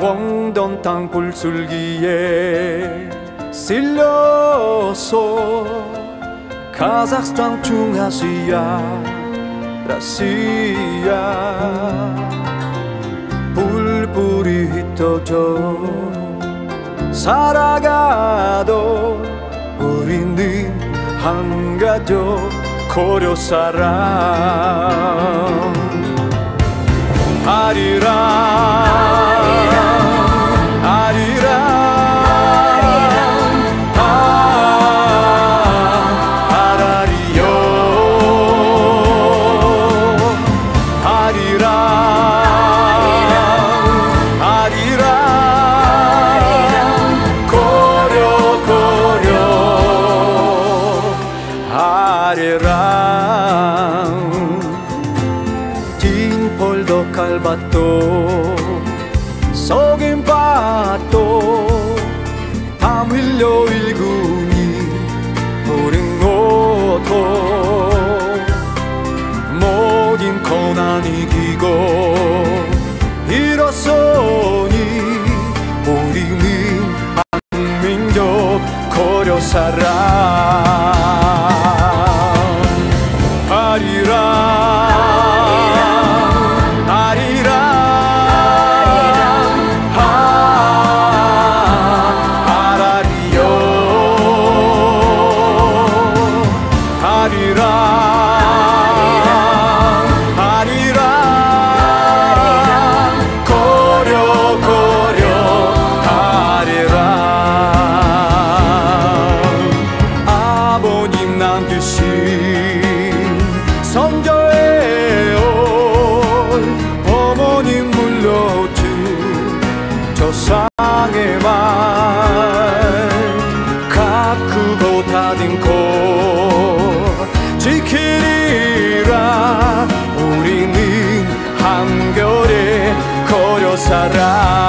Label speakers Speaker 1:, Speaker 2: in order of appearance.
Speaker 1: 원던 땅 불술기에 실려서 카자흐스탄 중아시아 라시아 불불이 흩어져 살아가도 우리는 한 가족 고려 사람. 아리랑 속인 바도 밤 흘려 일군이 우린 고통 모든 고난 이기고 일어서니 우리는 한민족 고려 사람. 아리랑 성교에 올 어머님 물려준 조상의 말 가꾸고 다딘 곳 지키리라. 우리는 한결에 걸어 살아.